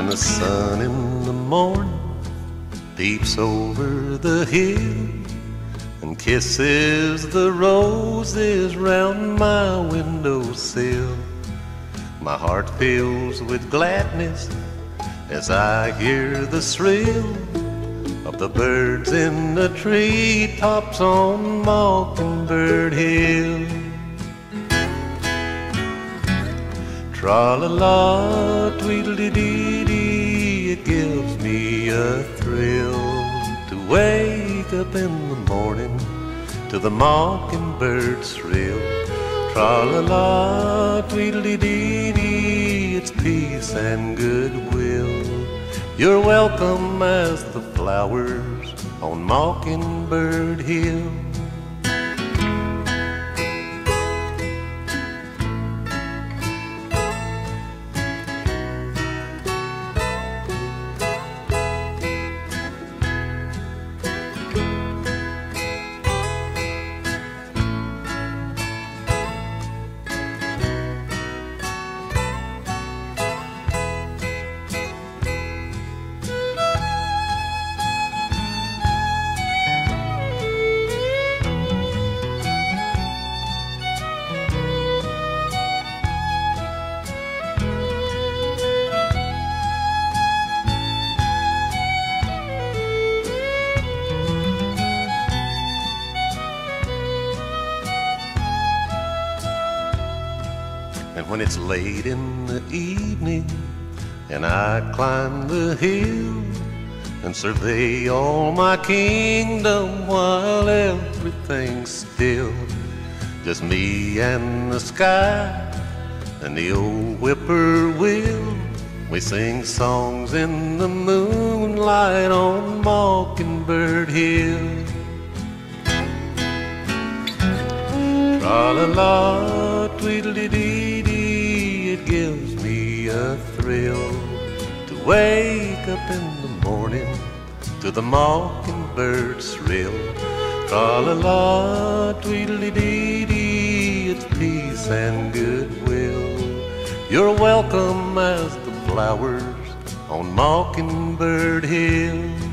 when the sun in the morning peeps over the hill and kisses the roses round my windowsill. My heart fills with gladness as I hear the thrill of the birds in the treetops on Mockingbird Hill. Tra la la, tweedledee a thrill to wake up in the morning to the mockingbird's thrill. Tra la la, tweedledee dee dee, it's peace and goodwill. You're welcome as the flowers on Mockingbird Hill. And when it's late in the evening and I climb the hill and survey all my kingdom while everything's still, just me and the sky and the old whippoorwill. We sing songs in the moonlight on Mockingbird Hill. Tra la la, tweedledee dee gives me a thrill to wake up in the morning to the mockingbird's rill. Tra la la, tweedledee dee dee, it's peace and goodwill. You're welcome as the flowers on Mockingbird Hill.